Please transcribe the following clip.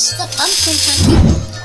It's the pumpkin.